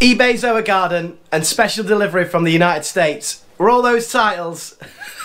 eBay Zoa Garden, and special delivery from the United States. Were all those titles?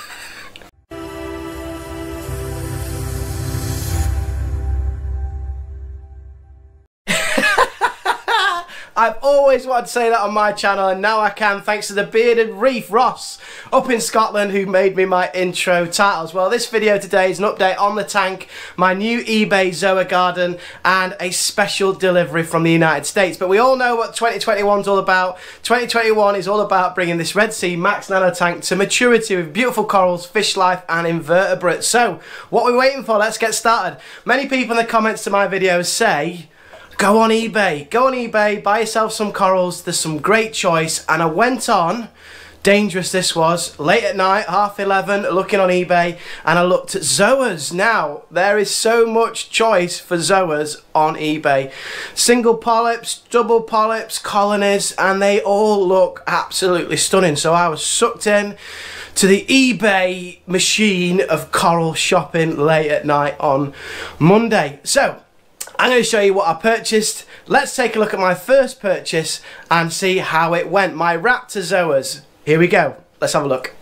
I've always wanted to say that on my channel and now I can thanks to the bearded reef Ross up in Scotland who made me my intro titles. Well this video today is an update on the tank, my new eBay Zoa Garden and a special delivery from the United States. But we all know what 2021 is all about. 2021 is all about bringing this Red Sea Max Nano tank to maturity with beautiful corals, fish life and invertebrates. So what are we waiting for? Let's get started. Many people in the comments to my videos say go on eBay, go on eBay, buy yourself some corals, there's some great choice. And I went on, dangerous this was, late at night, half 11, looking on eBay, and I looked at Zoas. Now, there is so much choice for Zoas on eBay. Single polyps, double polyps, colonies, and they all look absolutely stunning. So I was sucked in to the eBay machine of coral shopping late at night on Monday. So, I'm going to show you what I purchased. Let's take a look at my first purchase and see how it went. My Raptor Zoas. Here we go. Let's have a look.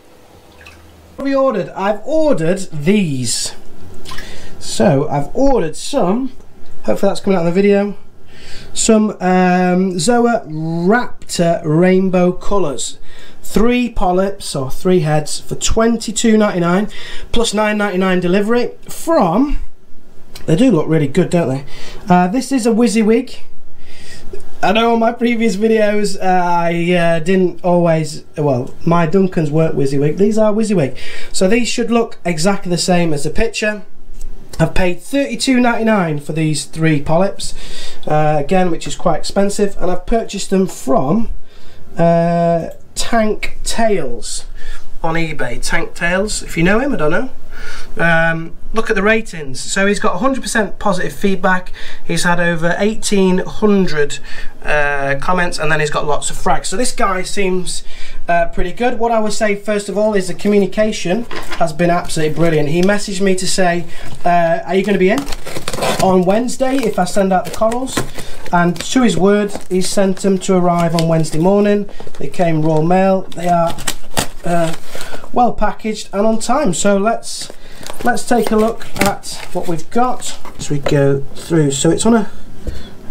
We ordered? I've ordered these. So I've ordered some, hopefully that's coming out in the video, some um, Zoa Raptor Rainbow Colours. Three polyps or three heads for $22.99 plus $9.99 delivery from they do look really good, don't they? Uh, this is a WYSIWYG. I know on my previous videos uh, I uh, didn't always, well, my Duncans weren't WYSIWYG. These are WYSIWYG. So these should look exactly the same as the picture. I've paid $32.99 for these three polyps, uh, again, which is quite expensive, and I've purchased them from uh, Tanktales on eBay. Tanktales, if you know him, I don't know. Um, look at the ratings. So he's got 100% positive feedback. He's had over 1,800 uh, comments and then he's got lots of frags. So this guy seems uh, pretty good. What I would say first of all is the communication has been absolutely brilliant. He messaged me to say, uh, are you going to be in on Wednesday if I send out the corals? And to his word, he sent them to arrive on Wednesday morning. They came raw mail. They are uh, well packaged and on time. So let's let's take a look at what we've got as we go through. So it's on a,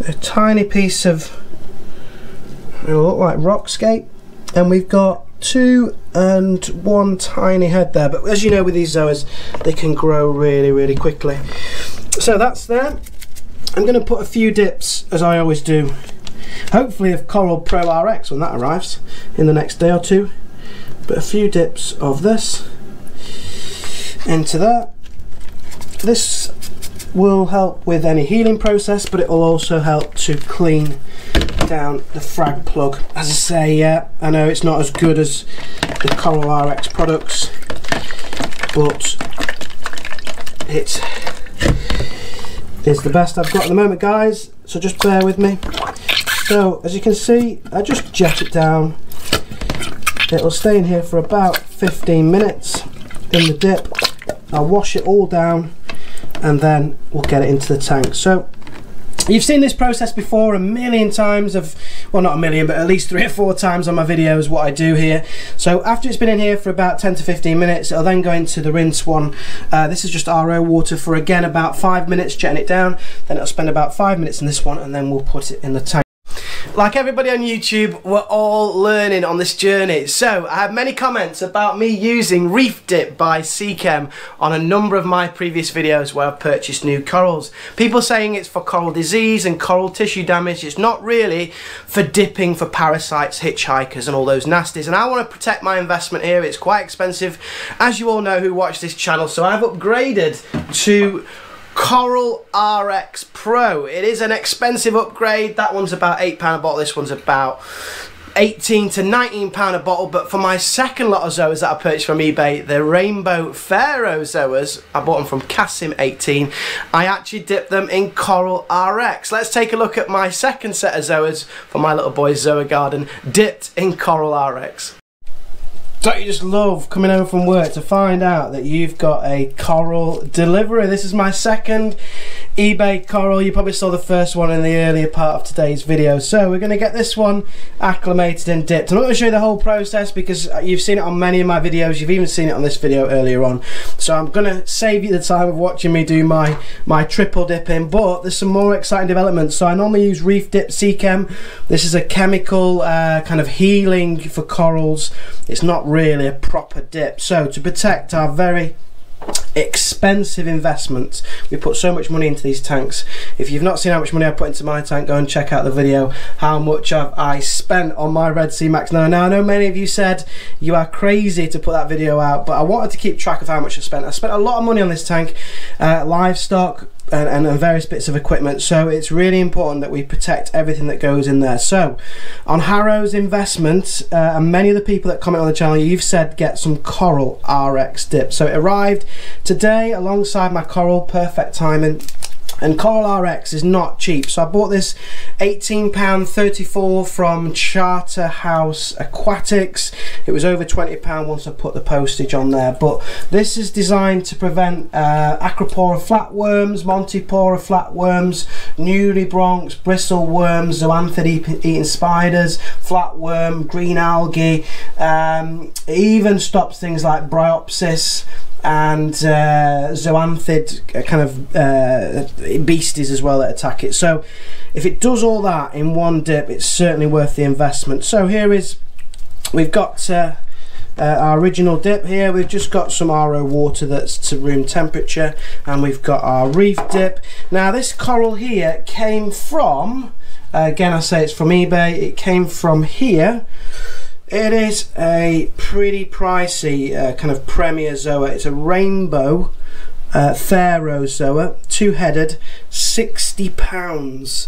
a tiny piece of it'll look like rockscape. And we've got two and one tiny head there. But as you know with these zoas they can grow really really quickly. So that's there. I'm going to put a few dips as I always do hopefully of Coral Pro RX when that arrives in the next day or two but a few dips of this into that. This will help with any healing process, but it will also help to clean down the frag plug. As I say, yeah, I know it's not as good as the Coral RX products, but it is the best I've got at the moment, guys. So just bear with me. So, as you can see, I just jet it down It'll stay in here for about 15 minutes in the dip. I'll wash it all down and then we'll get it into the tank. So You've seen this process before a million times of, well not a million, but at least three or four times on my videos what I do here. So after it's been in here for about 10 to 15 minutes, it'll then go into the rinse one. Uh, this is just RO water for again about five minutes, jetting it down. Then it'll spend about five minutes in this one and then we'll put it in the tank. Like everybody on YouTube, we're all learning on this journey. So, I have many comments about me using Reef Dip by Seachem on a number of my previous videos where I've purchased new corals. People saying it's for coral disease and coral tissue damage. It's not really for dipping for parasites, hitchhikers and all those nasties. And I want to protect my investment here. It's quite expensive, as you all know who watch this channel. So I've upgraded to Coral RX Pro. It is an expensive upgrade. That one's about £8 a bottle. This one's about 18 to 19 pound a bottle but for my second lot of zoas that I purchased from eBay the rainbow pharaoh zoas I bought them from Kasim 18 I actually dipped them in coral RX let's take a look at my second set of zoas for my little boy's zoa garden dipped in coral RX don't you just love coming home from work to find out that you've got a coral delivery? This is my second eBay coral. You probably saw the first one in the earlier part of today's video. So we're going to get this one acclimated and dipped. I'm not going to show you the whole process because you've seen it on many of my videos. You've even seen it on this video earlier on. So I'm going to save you the time of watching me do my, my triple dipping. But there's some more exciting developments. So I normally use Reef Dip Seachem. This is a chemical uh, kind of healing for corals. It's not really a proper dip. So to protect our very expensive investments. We put so much money into these tanks. If you've not seen how much money I put into my tank, go and check out the video how much have I spent on my Red Sea Max. Now, now I know many of you said you are crazy to put that video out, but I wanted to keep track of how much I spent. I spent a lot of money on this tank, uh, livestock, and, and, various bits of equipment. So it's really important that we protect everything that goes in there. So on Harrow's investment uh, and many of the people that comment on the channel you've said get some coral RX dip. So it arrived today alongside my coral perfect timing and Coral RX is not cheap. So I bought this £18.34 from Charterhouse Aquatics. It was over £20 once I put the postage on there. But this is designed to prevent uh, Acropora flatworms, Montipora flatworms, nudibranchs, bristle worms, zoanthid eating spiders, flatworm, green algae um, it even stops things like bryopsis and uh, zoanthid uh, kind of uh, beasties as well that attack it. So if it does all that in one dip, it's certainly worth the investment. So here is, we've got uh, uh, our original dip here. We've just got some RO water that's to room temperature and we've got our reef dip. Now this coral here came from, uh, again I say it's from eBay, it came from here it is a pretty pricey uh, kind of Premier Zoa. It's a rainbow uh, Zoa, two-headed, £60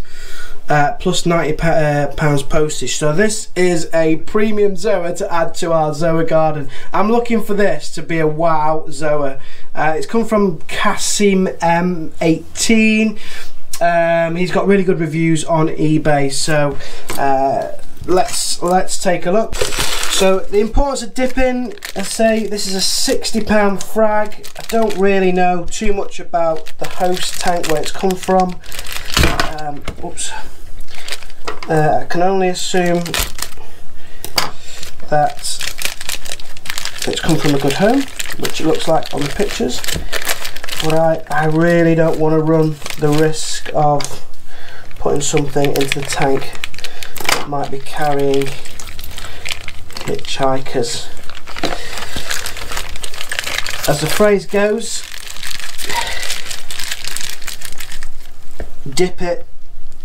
uh, plus 90 uh, pounds postage. So this is a premium Zoa to add to our Zoa garden. I'm looking for this to be a wow Zoa. Uh, it's come from Kasim M18. Um, he's got really good reviews on eBay. So uh, let's let's take a look. So the importance of dipping, I say this is a 60 pound frag. I don't really know too much about the host tank where it's come from. Um, oops. Uh, I can only assume that it's come from a good home, which it looks like on the pictures. But I, I really don't want to run the risk of putting something into the tank might be carrying hitchhikers. As the phrase goes, dip it,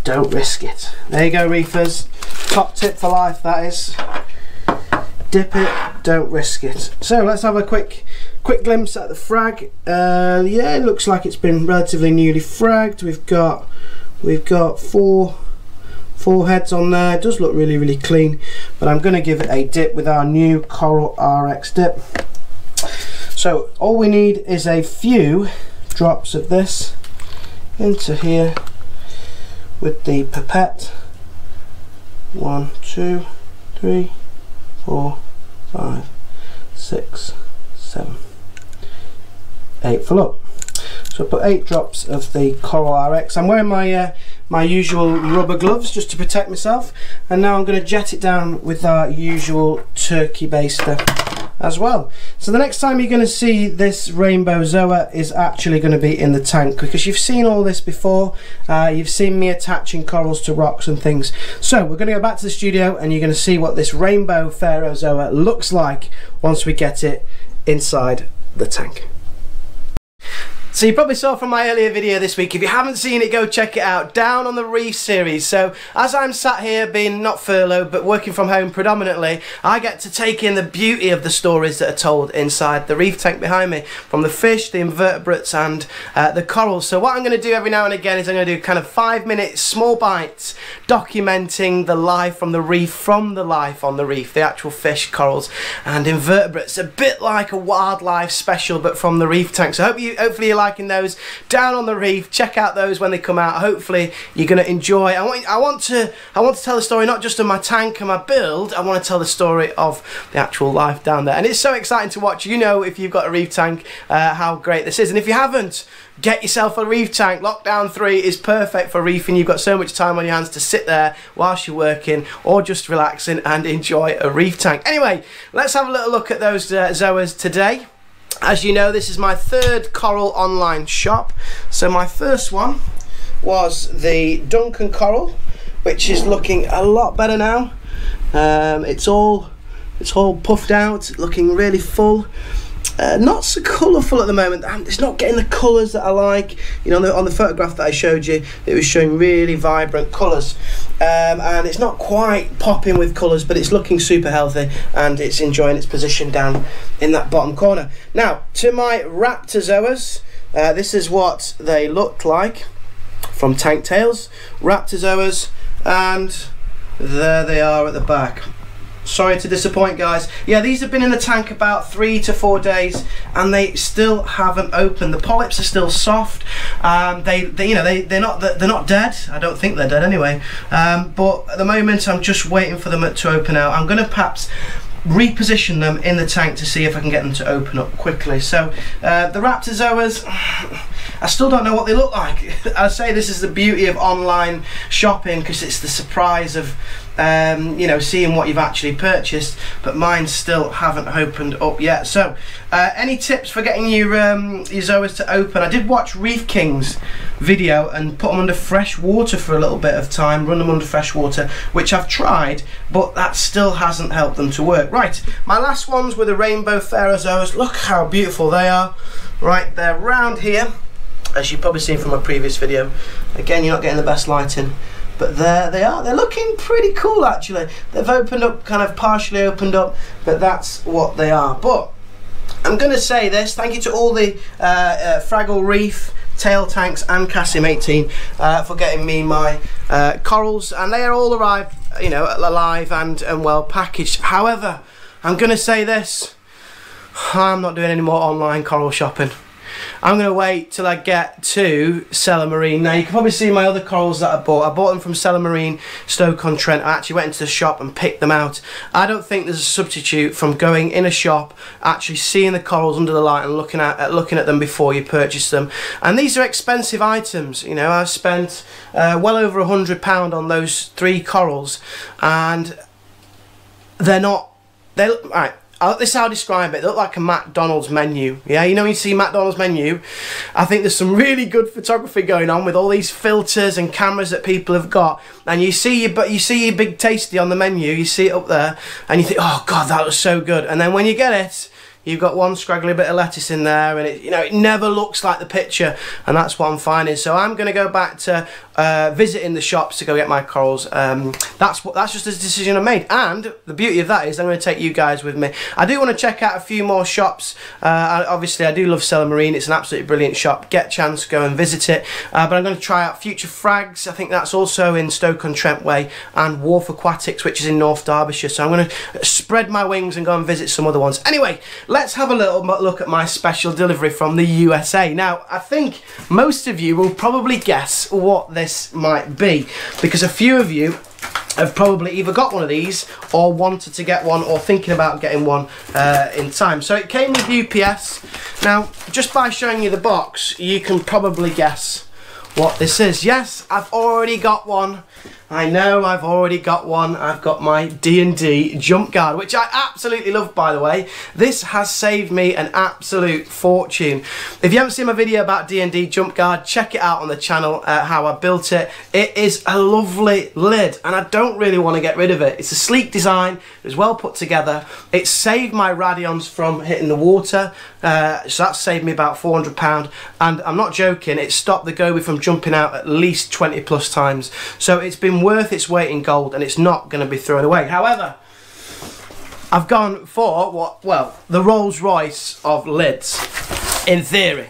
don't risk it. There you go reefers, top tip for life that is. Dip it, don't risk it. So let's have a quick quick glimpse at the frag. Uh, yeah, it looks like it's been relatively newly fragged. We've got we've got four four heads on there. It does look really really clean but I'm going to give it a dip with our new Coral RX dip. So all we need is a few drops of this into here with the pipette. One two three four five six seven eight. Full up. So I put eight drops of the Coral RX I'm wearing my uh, my usual rubber gloves just to protect myself and now I'm going to jet it down with our usual turkey baster as well. So the next time you're going to see this rainbow Zoa is actually going to be in the tank because you've seen all this before. Uh, you've seen me attaching corals to rocks and things. So we're going to go back to the studio and you're going to see what this rainbow Pharaoh Zoa looks like once we get it inside the tank. So you probably saw from my earlier video this week, if you haven't seen it, go check it out, down on the Reef series. So as I'm sat here being not furloughed, but working from home predominantly, I get to take in the beauty of the stories that are told inside the reef tank behind me, from the fish, the invertebrates and uh, the corals. So what I'm going to do every now and again is I'm going to do kind of five minute small bites documenting the life from the reef, from the life on the reef, the actual fish, corals and invertebrates. A bit like a wildlife special, but from the reef tank. So hope you, hopefully you like liking those down on the reef. Check out those when they come out. Hopefully you're going to enjoy. I want, I want to I want to tell the story not just of my tank and my build. I want to tell the story of the actual life down there. And it's so exciting to watch. You know if you've got a reef tank uh, how great this is. And if you haven't, get yourself a reef tank. Lockdown 3 is perfect for reefing. You've got so much time on your hands to sit there whilst you're working or just relaxing and enjoy a reef tank. Anyway, let's have a little look at those uh, Zoas today. As you know, this is my third coral online shop. So my first one was the Duncan Coral, which is looking a lot better now. Um, it's all it's all puffed out, looking really full. Uh, not so colourful at the moment. It's not getting the colours that I like. You know, on the, on the, photograph that I showed you, it was showing really vibrant colours. Um, and it's not quite popping with colours, but it's looking super healthy and it's enjoying its position down in that bottom corner. Now, to my Raptorzoas, uh, this is what they looked like from Tanktales. Raptorzoas, and there they are at the back. Sorry to disappoint guys. Yeah, these have been in the tank about three to four days and they still haven't opened. The polyps are still soft. Um, they, they, you know, they, they're not they're not dead. I don't think they're dead anyway. Um, but at the moment I'm just waiting for them to open out. I'm going to perhaps reposition them in the tank to see if I can get them to open up quickly. So uh, the Raptorzoas, I still don't know what they look like. I say this is the beauty of online shopping because it's the surprise of um, you know, seeing what you've actually purchased, but mine still haven't opened up yet. So, uh, any tips for getting your um, your Zoas to open? I did watch Reef King's video and put them under fresh water for a little bit of time, run them under fresh water, which I've tried, but that still hasn't helped them to work. Right, my last ones were the Rainbow Zoas. Look how beautiful they are. Right, they're round here, as you've probably seen from my previous video. Again, you're not getting the best lighting but there they are. They're looking pretty cool actually. They've opened up kind of partially opened up but that's what they are. But I'm gonna say this. Thank you to all the uh, uh, Fraggle Reef tail tanks and Kasim 18 uh, for getting me my uh, corals. And they are all arrived you know alive and, and well packaged. However I'm gonna say this. I'm not doing any more online coral shopping I'm going to wait till I get to Cellar Marine. Now you can probably see my other corals that I bought. I bought them from Cellar Marine, Stoke-on-Trent. I actually went into the shop and picked them out. I don't think there's a substitute from going in a shop, actually seeing the corals under the light and looking at, at looking at them before you purchase them. And these are expensive items. You know, I've spent uh, well over a hundred pound on those three corals, and they're not. They right uh, this is how I describe it. They look like a McDonald's menu. Yeah, you know when you see McDonald's menu, I think there's some really good photography going on with all these filters and cameras that people have got. And you see your, but you see your big tasty on the menu. You see it up there, and you think, oh god, that looks so good. And then when you get it, you've got one scraggly bit of lettuce in there and it you know it never looks like the picture and that's what I'm finding so I'm going to go back to uh, visiting the shops to go get my corals. Um, that's what that's just a decision I made. And the beauty of that is I'm going to take you guys with me. I do want to check out a few more shops. Uh, obviously I do love Cellar Marine. It's an absolutely brilliant shop. Get a chance go and visit it. Uh, but I'm going to try out Future Frags. I think that's also in Stoke-on-Trent Way and Wharf Aquatics which is in North Derbyshire. So I'm going to spread my wings and go and visit some other ones. Anyway let's have a little look at my special delivery from the USA. Now, I think most of you will probably guess what this might be because a few of you have probably either got one of these or wanted to get one or thinking about getting one uh, in time. So it came with UPS. Now, just by showing you the box, you can probably guess what this is. Yes, I've already got one I know I've already got one. I've got my D&D jump guard, which I absolutely love, by the way. This has saved me an absolute fortune. If you haven't seen my video about D&D jump guard, check it out on the channel, uh, how I built it. It is a lovely lid, and I don't really want to get rid of it. It's a sleek design. It's well put together. It saved my radions from hitting the water, uh, so that saved me about £400. And I'm not joking, it stopped the goby from jumping out at least 20 plus times. So it's been worth its weight in gold and it's not going to be thrown away. However, I've gone for what, well, the Rolls Royce of lids, in theory.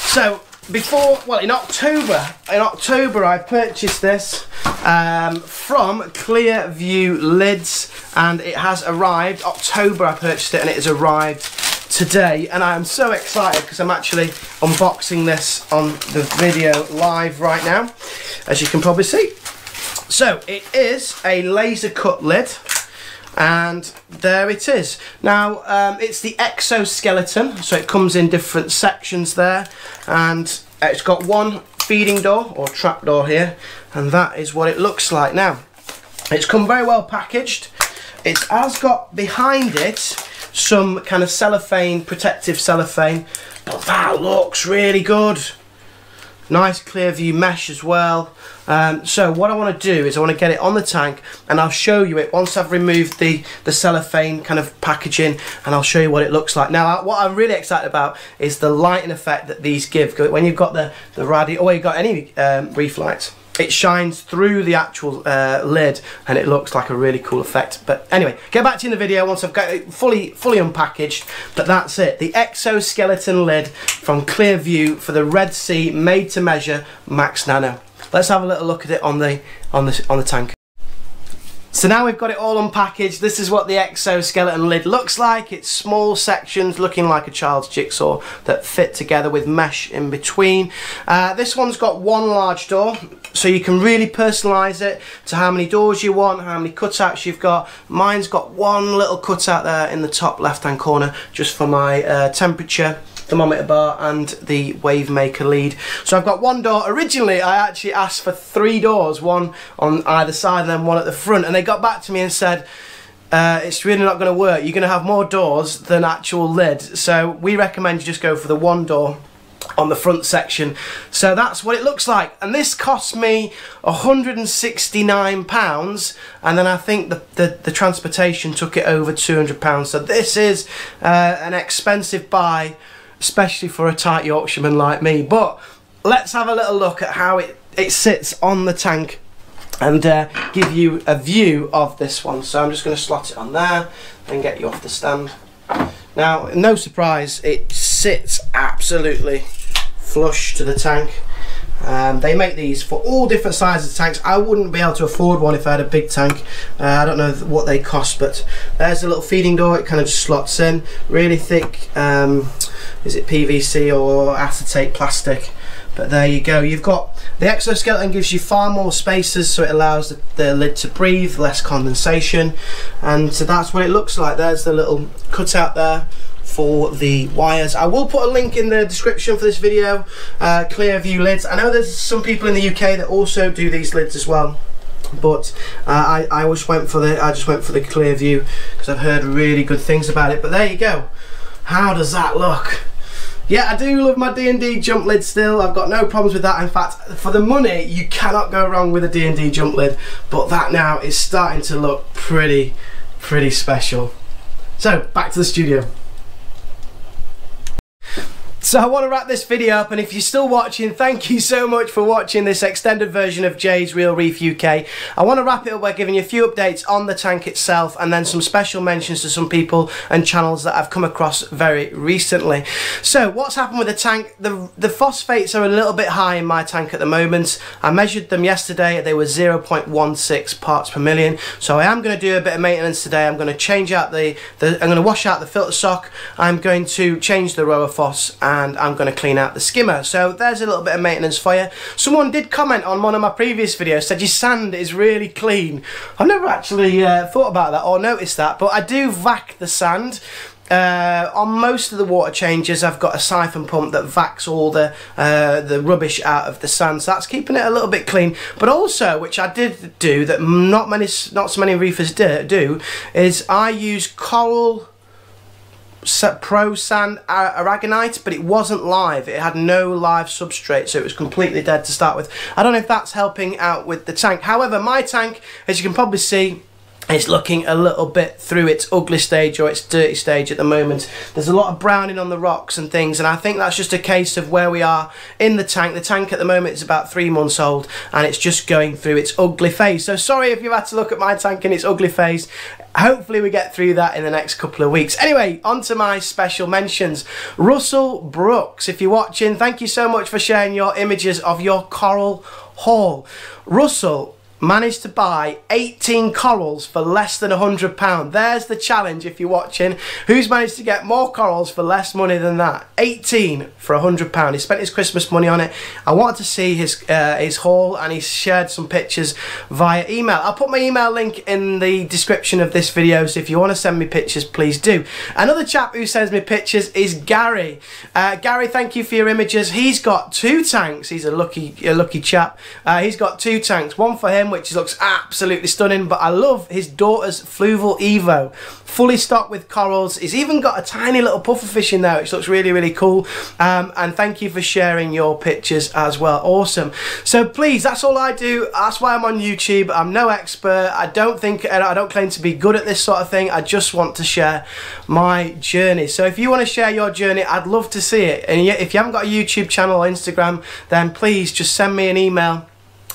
So before, well, in October, in October I purchased this um, from Clearview Lids and it has arrived, October I purchased it and it has arrived today and I am so excited because I'm actually unboxing this on the video live right now as you can probably see. So it is a laser cut lid and there it is. Now um, it's the exoskeleton so it comes in different sections there and it's got one feeding door or trap door here and that is what it looks like. Now it's come very well packaged. It has got behind it some kind of cellophane, protective cellophane, but that looks really good. Nice clear view mesh as well. Um, so what I want to do is I want to get it on the tank and I'll show you it once I've removed the, the cellophane kind of packaging and I'll show you what it looks like. Now what I'm really excited about is the lighting effect that these give. When you've got the, the radio, or you've got any um, reef lights, it shines through the actual uh, lid and it looks like a really cool effect. But anyway get back to you in the video once I've got it fully fully unpackaged. But that's it. The exoskeleton lid from Clearview for the Red Sea made to measure Max Nano. Let's have a little look at it on the on the on the tank. So now we've got it all unpackaged, this is what the exoskeleton lid looks like. It's small sections looking like a child's jigsaw that fit together with mesh in between. Uh, this one's got one large door, so you can really personalise it to how many doors you want, how many cutouts you've got. Mine's got one little cutout there in the top left hand corner just for my uh, temperature thermometer bar and the wave maker lead. So I've got one door. Originally I actually asked for three doors, one on either side and then one at the front and they got back to me and said uh, it's really not going to work. You're going to have more doors than actual lid. So we recommend you just go for the one door on the front section so that's what it looks like and this cost me 169 pounds and then I think the, the, the transportation took it over 200 pounds so this is uh, an expensive buy especially for a tight Yorkshireman like me. But let's have a little look at how it, it sits on the tank and uh, give you a view of this one. So I'm just going to slot it on there and get you off the stand. Now, no surprise, it sits absolutely flush to the tank. Um, they make these for all different sizes of tanks. I wouldn't be able to afford one if I had a big tank. Uh, I don't know what they cost, but there's a little feeding door. It kind of slots in. Really thick, um, is it PVC or acetate plastic? But there you go. You've got the exoskeleton gives you far more spaces, so it allows the, the lid to breathe, less condensation, and so that's what it looks like. There's the little cutout there for the wires. I will put a link in the description for this video, uh, Clearview lids. I know there's some people in the UK that also do these lids as well but uh, I, I just went for the I just went for the Clearview because I've heard really good things about it. But there you go. How does that look? Yeah I do love my D&D jump lid still. I've got no problems with that. In fact for the money you cannot go wrong with a D&D jump lid but that now is starting to look pretty pretty special. So back to the studio so I want to wrap this video up and if you're still watching, thank you so much for watching this extended version of Jay's Real Reef UK. I want to wrap it up by giving you a few updates on the tank itself and then some special mentions to some people and channels that I've come across very recently. So what's happened with the tank? The, the phosphates are a little bit high in my tank at the moment. I measured them yesterday, they were 0.16 parts per million. So I am going to do a bit of maintenance today. I'm going to change out the, the I'm going to wash out the filter sock. I'm going to change the Rowaphos and I'm going to clean out the skimmer. So there's a little bit of maintenance for you. Someone did comment on one of my previous videos, said your sand is really clean. I've never actually uh, thought about that or noticed that, but I do vac the sand. Uh, on most of the water changes I've got a siphon pump that vacs all the uh, the rubbish out of the sand so that's keeping it a little bit clean but also which I did do that not many not so many reefers do, do is I use coral Pro Sand uh, Aragonite, but it wasn't live. It had no live substrate, so it was completely dead to start with. I don't know if that's helping out with the tank. However, my tank, as you can probably see, it's looking a little bit through its ugly stage or its dirty stage at the moment. There's a lot of browning on the rocks and things and I think that's just a case of where we are in the tank. The tank at the moment is about three months old and it's just going through its ugly phase. So sorry if you've had to look at my tank in its ugly phase. Hopefully we get through that in the next couple of weeks. Anyway, on to my special mentions. Russell Brooks, if you're watching, thank you so much for sharing your images of your coral haul. Russell managed to buy 18 corals for less than £100. There's the challenge if you're watching. Who's managed to get more corals for less money than that? 18 for £100. He spent his Christmas money on it. I wanted to see his, uh, his haul and he shared some pictures via email. I'll put my email link in the description of this video so if you want to send me pictures please do. Another chap who sends me pictures is Gary. Uh, Gary thank you for your images. He's got two tanks. He's a lucky, a lucky chap. Uh, he's got two tanks. One for him which looks absolutely stunning. But I love his daughter's Fluval Evo. Fully stocked with corals. He's even got a tiny little pufferfish in there, which looks really, really cool. Um, and thank you for sharing your pictures as well. Awesome. So please, that's all I do. That's why I'm on YouTube. I'm no expert. I don't think, I don't claim to be good at this sort of thing. I just want to share my journey. So if you want to share your journey, I'd love to see it. And if you haven't got a YouTube channel or Instagram, then please just send me an email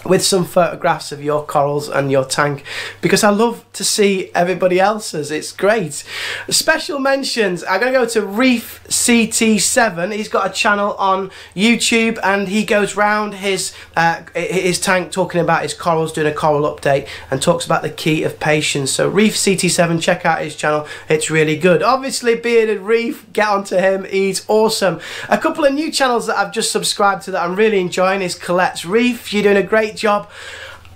with some photographs of your corals and your tank because I love to see everybody else's. It's great. Special mentions. I'm going to go to Reef CT7. He's got a channel on YouTube and he goes round his uh, his tank talking about his corals, doing a coral update and talks about the key of patience. So Reef CT7, check out his channel. It's really good. Obviously Bearded Reef, get onto him. He's awesome. A couple of new channels that I've just subscribed to that I'm really enjoying is Colette's Reef. You're doing a great job.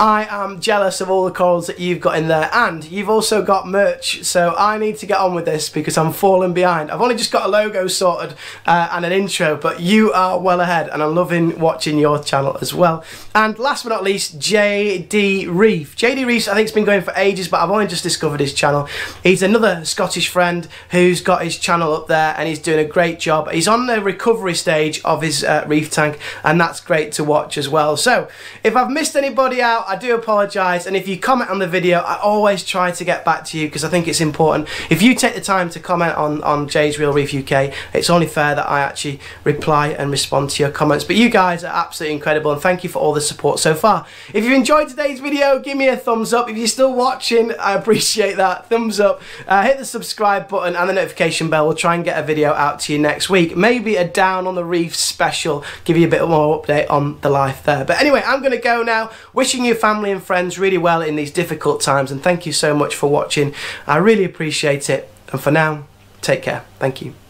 I am jealous of all the corals that you've got in there and you've also got merch so I need to get on with this because I'm falling behind. I've only just got a logo sorted uh, and an intro but you are well ahead and I'm loving watching your channel as well. And last but not least JD Reef. JD Reef I think it's been going for ages but I've only just discovered his channel. He's another Scottish friend who's got his channel up there and he's doing a great job. He's on the recovery stage of his uh, reef tank and that's great to watch as well. So if I've missed anybody out I do apologise and if you comment on the video I always try to get back to you because I think it's important. If you take the time to comment on, on Jay's Real Reef UK it's only fair that I actually reply and respond to your comments but you guys are absolutely incredible and thank you for all the support so far. If you enjoyed today's video give me a thumbs up. If you're still watching I appreciate that. Thumbs up. Uh, hit the subscribe button and the notification bell. We'll try and get a video out to you next week. Maybe a down on the reef special. Give you a bit more update on the life there. But anyway I'm going to go now. Wishing you family and friends really well in these difficult times and thank you so much for watching. I really appreciate it and for now, take care. Thank you.